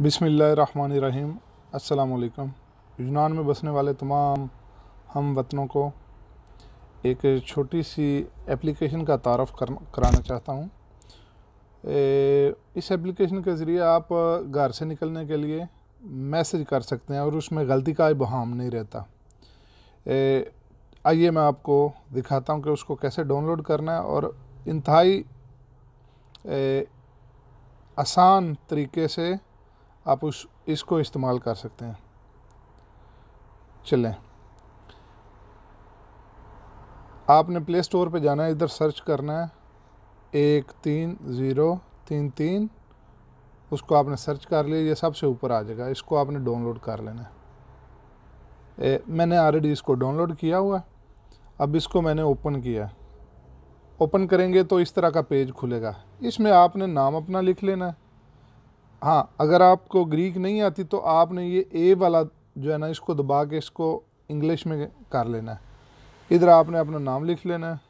बिसमीम असलकम यूनान में बसने वाले तमाम हम वतनों को एक छोटी सी एप्लीकेशन का तारफ़ कर, कराना चाहता हूँ। इस एप्लीकेशन के ज़रिए आप घर से निकलने के लिए मैसेज कर सकते हैं और उसमें गलती का बहाम नहीं रहता। आइए मैं आपको दिखाता हूँ कि उसको कैसे डाउनलोड करना है और इंतहाई आसान तरीके से आप उस इसको इस्तेमाल कर सकते हैं। चलें। आपने प्ले स्टोर पे जाना है इधर सर्च करना है। एक तीन ज़ीरो तीन तीन। उसको आपने सर्च कर लिया ये सबसे ऊपर आ जाएगा। इसको आपने डाउनलोड कर लेना है। ए, मैंने ऑलरेडी इसको डाउनलोड किया हुआ है। अब इसको मैंने ओपन किया है। ओपन करेंगे तो इस तरह का पेज खुलेगा। इसमें आपने नाम अपना लिख लेना है। हाँ अगर आपको ग्रीक नहीं आती तो आपने ये ए वाला जो है ना, इसको दबा के इसको इंग्लिश में कर लेना है। इधर आपने अपना नाम लिख लेना है।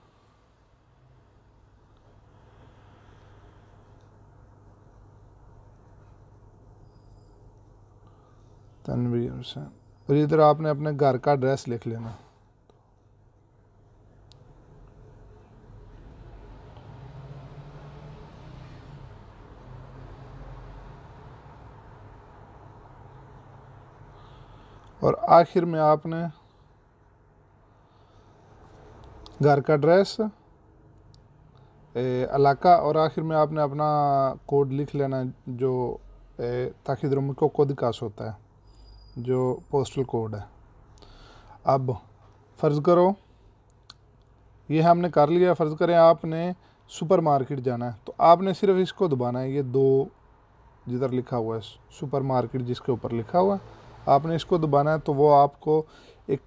तनवीर हुसैन और इधर आपने अपने घर का एड्रेस लिख लेना। और आखिर में आपने घर का एड्रेस इलाका, और आखिर में आपने अपना कोड लिख लेना जो ताकि द्रम को कास होता है, जो पोस्टल कोड है। अब फ़र्ज़ करो, ये हमने कर लिया, फ़र्ज़ करें आपने सुपर मार्केट जाना है। तो आपने सिर्फ़ इसको दबाना है, ये दो जिधर लिखा हुआ है सुपर मार्केट जिसके ऊपर लिखा हुआ है। आपने इसको दबाना है तो वो आपको एक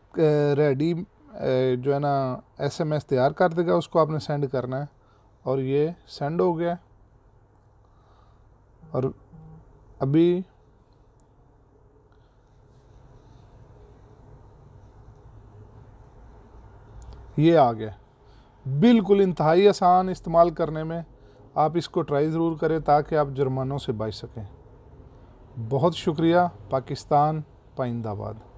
रेडी जो है ना एसएमएस तैयार कर देगा, उसको आपने सेंड करना है। और ये सेंड हो गया। और अभी ये आ गया। बिल्कुल इंतहाई आसान इस्तेमाल करने में आप इसको ट्राई ज़रूर करें, ताकि आप जुर्मानों से बच सकें। बहुत शुक्रिया, पाकिस्तान। पाइंदाबाद।